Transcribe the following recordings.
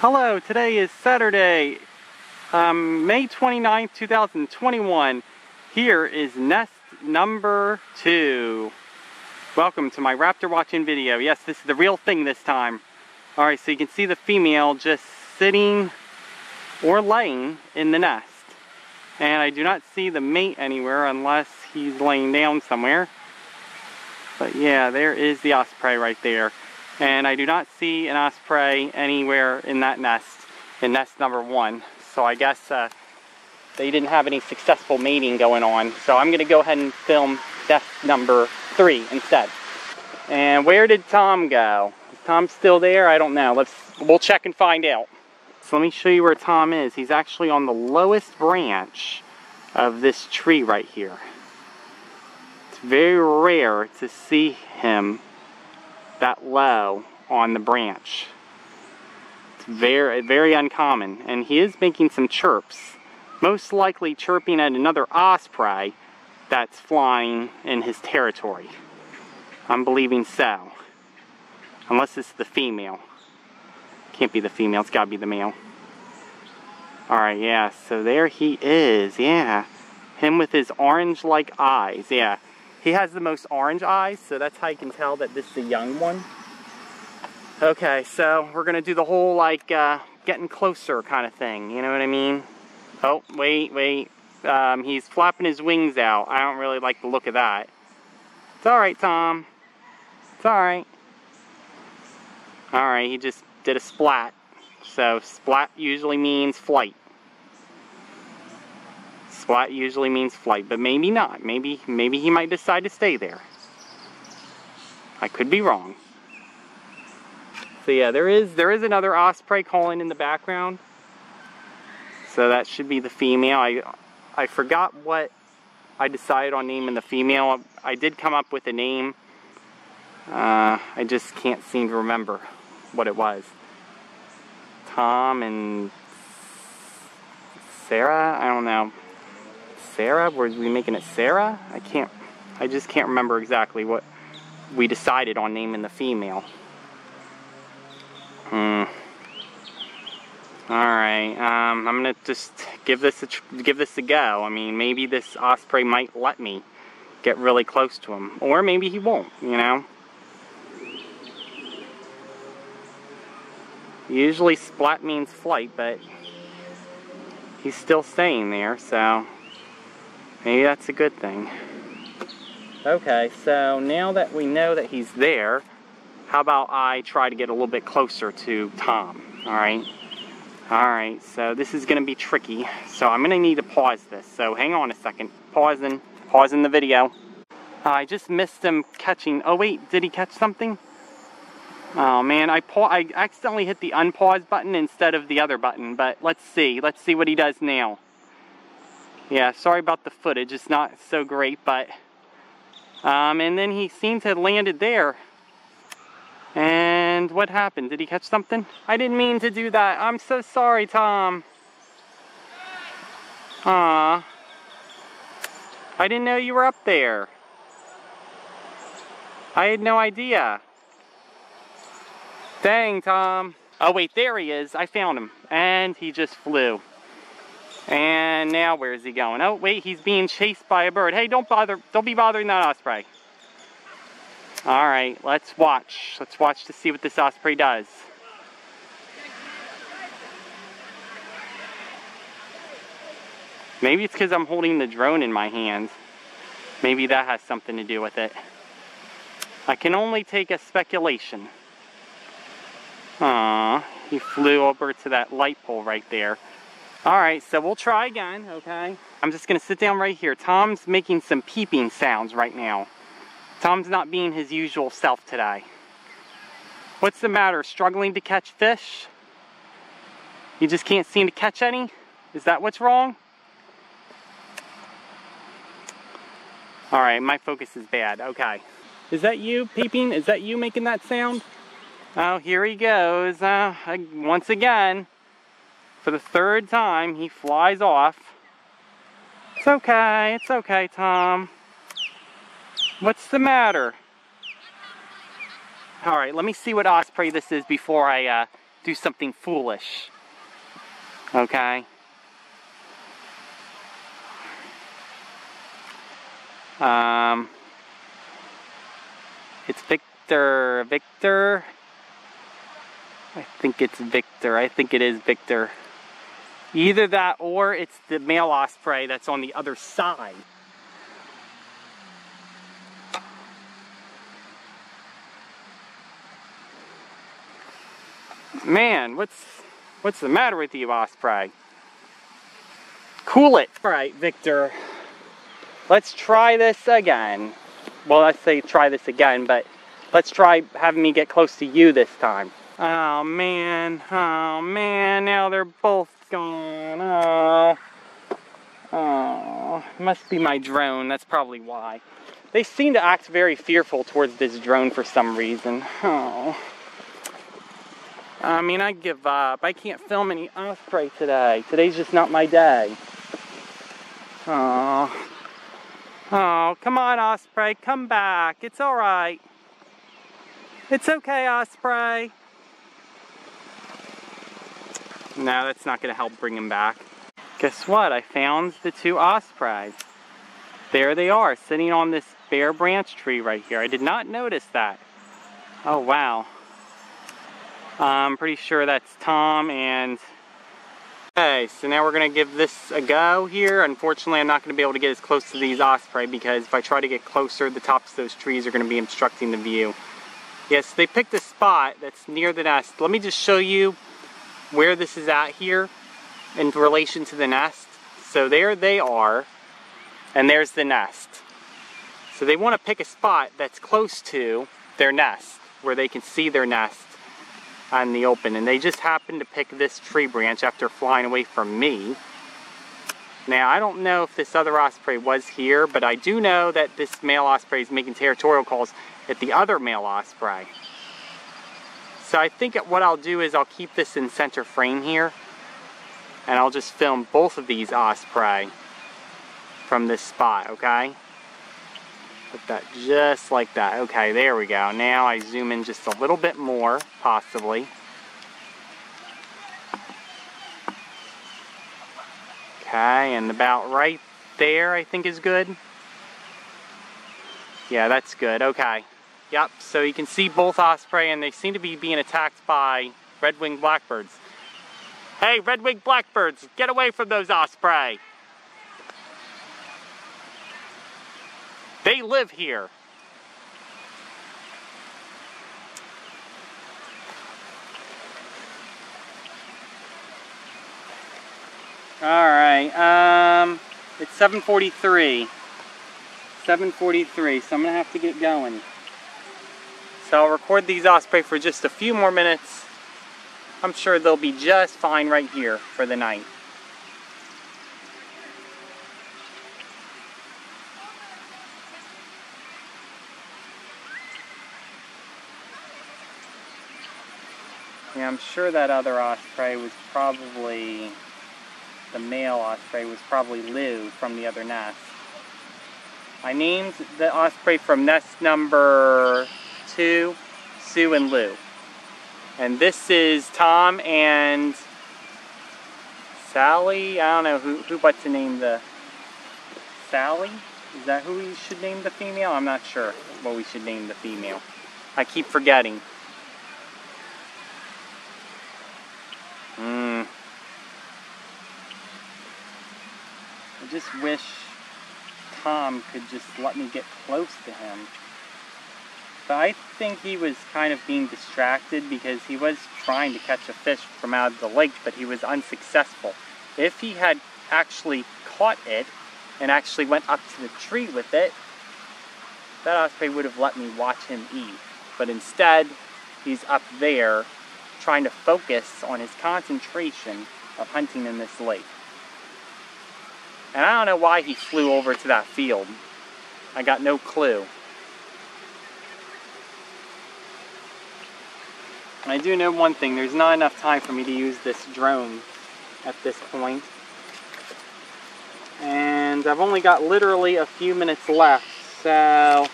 Hello, today is Saturday, um, May 29th, 2021. Here is nest number two. Welcome to my raptor watching video. Yes, this is the real thing this time. Alright, so you can see the female just sitting or laying in the nest. And I do not see the mate anywhere unless he's laying down somewhere. But yeah, there is the osprey right there. And I do not see an osprey anywhere in that nest, in nest number one. So I guess uh, they didn't have any successful mating going on. So I'm gonna go ahead and film nest number three instead. And where did Tom go? Is Tom still there? I don't know. Let's, we'll check and find out. So let me show you where Tom is. He's actually on the lowest branch of this tree right here. It's very rare to see him that low on the branch. It's very, very uncommon. And he is making some chirps. Most likely chirping at another osprey that's flying in his territory. I'm believing so. Unless it's the female. Can't be the female, it's gotta be the male. Alright, yeah, so there he is, yeah. Him with his orange-like eyes, yeah. He has the most orange eyes, so that's how you can tell that this is a young one. Okay, so we're gonna do the whole like uh, getting closer kind of thing, you know what I mean? Oh, wait, wait. Um, he's flapping his wings out. I don't really like the look of that. It's alright, Tom. It's alright. Alright, he just did a splat. So splat usually means flight. Splat usually means flight, but maybe not. Maybe maybe he might decide to stay there. I could be wrong. So yeah, there is there is another osprey calling in the background. So that should be the female. I I forgot what I decided on naming the female. I did come up with a name. Uh, I just can't seem to remember what it was. Tom and Sarah? I don't know. Sarah? Were we making it Sarah? I can't, I just can't remember exactly what we decided on naming the female. Hmm. Alright, um, I'm gonna just give this a give this a go. I mean, maybe this osprey might let me get really close to him. Or maybe he won't, you know? Usually splat means flight, but he's still staying there, so maybe that's a good thing. Okay, so now that we know that he's there, how about I try to get a little bit closer to Tom, alright? Alright, so this is going to be tricky, so I'm going to need to pause this, so hang on a second. Pausing, pausing the video. I just missed him catching, oh wait, did he catch something? Oh man, I I accidentally hit the unpause button instead of the other button, but let's see. Let's see what he does now. Yeah, sorry about the footage. It's not so great, but... Um, and then he seems to have landed there. And what happened? Did he catch something? I didn't mean to do that. I'm so sorry, Tom. Aw. I didn't know you were up there. I had no idea. Dang, Tom. Oh, wait, there he is. I found him. And he just flew. And now where is he going? Oh, wait, he's being chased by a bird. Hey, don't bother. Don't be bothering that osprey. All right, let's watch. Let's watch to see what this osprey does. Maybe it's because I'm holding the drone in my hands. Maybe that has something to do with it. I can only take a speculation. Aw, he flew over to that light pole right there. Alright, so we'll try again, okay? I'm just gonna sit down right here. Tom's making some peeping sounds right now. Tom's not being his usual self today. What's the matter, struggling to catch fish? You just can't seem to catch any? Is that what's wrong? Alright, my focus is bad, okay. Is that you peeping? Is that you making that sound? Oh, here he goes. Uh, once again, for the third time, he flies off. It's okay, it's okay, Tom. What's the matter? All right, let me see what osprey this is before I uh, do something foolish. Okay? Um, it's Victor. Victor? I think it's Victor. I think it is Victor. Either that or it's the male osprey that's on the other side. Man, what's what's the matter with you, Osprey? Cool it. All right, Victor. Let's try this again. Well, let's say try this again, but let's try having me get close to you this time. Oh man, oh man, now they're both gone. Oh, uh, oh, must be my drone. That's probably why. They seem to act very fearful towards this drone for some reason. Oh. I mean, I give up. I can't film any osprey today. Today's just not my day. Oh. Oh, come on, Osprey. Come back. It's all right. It's okay, Osprey. No, that's not going to help bring him back. Guess what? I found the two ospreys. There they are, sitting on this bare branch tree right here. I did not notice that. Oh, wow. I'm pretty sure that's Tom and... Okay, so now we're going to give this a go here. Unfortunately, I'm not going to be able to get as close to these osprey because if I try to get closer, the tops of those trees are going to be obstructing the view. Yes, they picked a spot that's near the nest. Let me just show you where this is at here in relation to the nest. So there they are, and there's the nest. So they want to pick a spot that's close to their nest, where they can see their nest on the open. And they just happened to pick this tree branch after flying away from me. Now, I don't know if this other osprey was here, but I do know that this male osprey is making territorial calls at the other male osprey. So I think what I'll do is I'll keep this in center frame here, and I'll just film both of these osprey from this spot, okay? Put that just like that. Okay, there we go. Now I zoom in just a little bit more, possibly. Okay, and about right there I think is good. Yeah, that's good. Okay. Yep, so you can see both osprey and they seem to be being attacked by red-winged blackbirds. Hey, red-winged blackbirds, get away from those osprey! They live here. All right, um, it's 7.43. 7.43, so I'm gonna have to get going. So I'll record these osprey for just a few more minutes. I'm sure they'll be just fine right here for the night. Yeah, I'm sure that other osprey was probably, the male osprey was probably Lou from the other nest. I named the osprey from nest number Sue and Lou. And this is Tom and Sally. I don't know who, who what to name the Sally? Is that who we should name the female? I'm not sure what we should name the female. I keep forgetting. Mm. I just wish Tom could just let me get close to him. But I think he was kind of being distracted because he was trying to catch a fish from out of the lake, but he was unsuccessful. If he had actually caught it and actually went up to the tree with it, that osprey would have let me watch him eat. But instead, he's up there trying to focus on his concentration of hunting in this lake. And I don't know why he flew over to that field. I got no clue. And I do know one thing, there's not enough time for me to use this drone at this point. And I've only got literally a few minutes left, so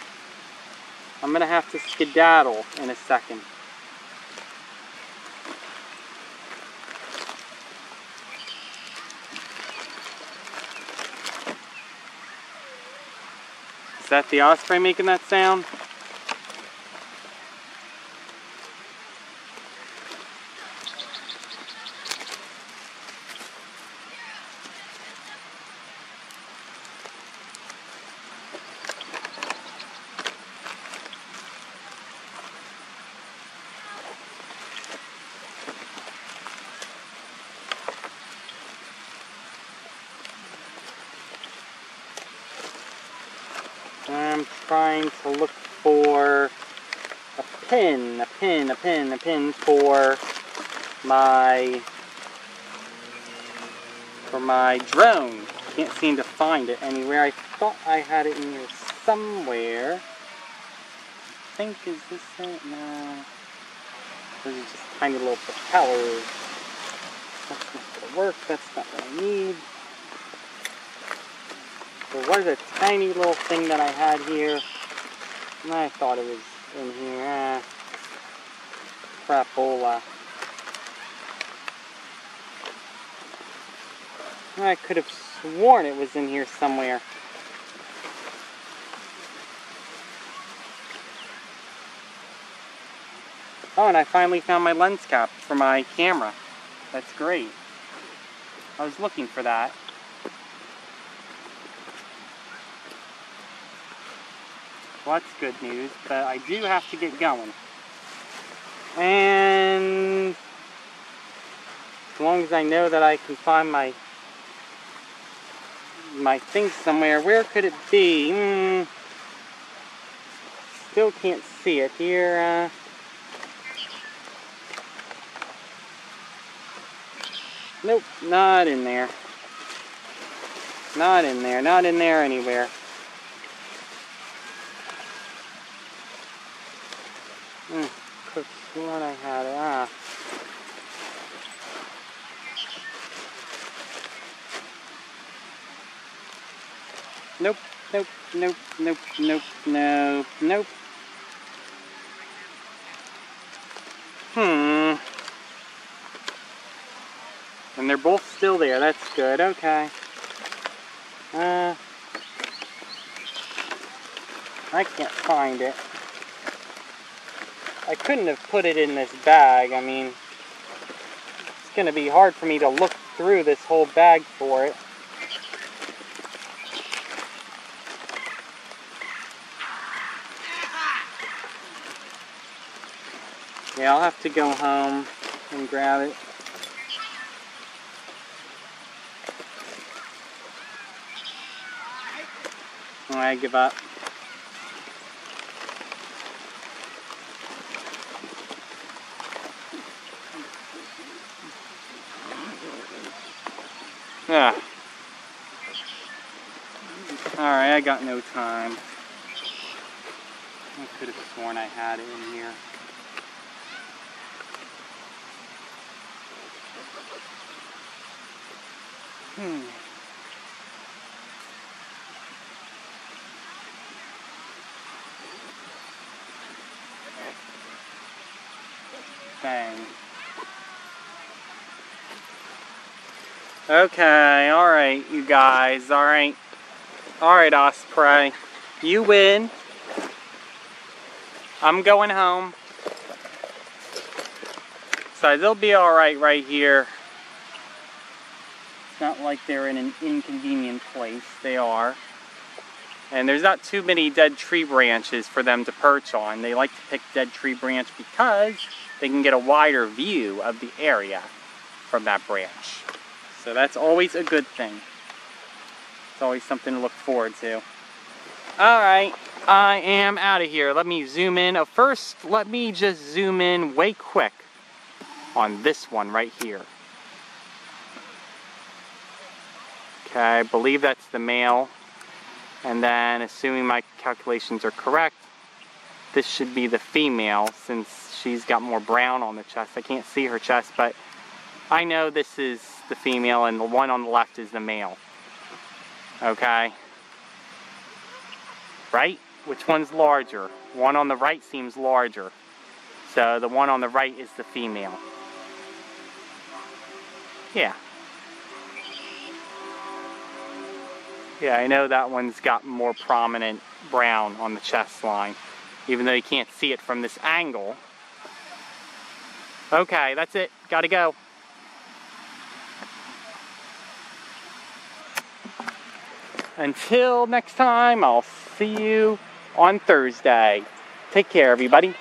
I'm going to have to skedaddle in a second. Is that the osprey making that sound? Trying to look for a pin, a pin, a pin, a pin for my for my drone. Can't seem to find it anywhere. I thought I had it in here somewhere. I think is this it? No. Those are just tiny little propellers. That's not gonna work. That's not what I need. There was a tiny little thing that I had here. And I thought it was in here. Ah, crapola. I could have sworn it was in here somewhere. Oh, and I finally found my lens cap for my camera. That's great. I was looking for that. Well, that's good news, but I do have to get going. And as long as I know that I can find my my thing somewhere, where could it be? Mm, still can't see it here. Uh, nope, not in there. Not in there, not in there anywhere. Mm. Ah. Nope, nope, nope, nope, nope, nope, nope. Hmm. And they're both still there. That's good. Okay. Uh, I can't find it. I couldn't have put it in this bag. I mean, it's going to be hard for me to look through this whole bag for it. Yeah, I'll have to go home and grab it. I give up. Yeah. Alright, I got no time. I could have sworn I had it in here. Hmm. Bang. Okay, alright, you guys, alright. Alright, Osprey. You win. I'm going home. So they'll be alright right here. It's not like they're in an inconvenient place. They are. And there's not too many dead tree branches for them to perch on. They like to pick dead tree branch because they can get a wider view of the area from that branch. So that's always a good thing. It's always something to look forward to. Alright, I am out of here. Let me zoom in. Uh, first, let me just zoom in way quick on this one right here. Okay, I believe that's the male. And then, assuming my calculations are correct, this should be the female since she's got more brown on the chest. I can't see her chest, but I know this is the female and the one on the left is the male. Okay? Right? Which one's larger? One on the right seems larger. So the one on the right is the female. Yeah. Yeah, I know that one's got more prominent brown on the chest line, even though you can't see it from this angle. Okay, that's it. Gotta go. Until next time, I'll see you on Thursday. Take care, everybody.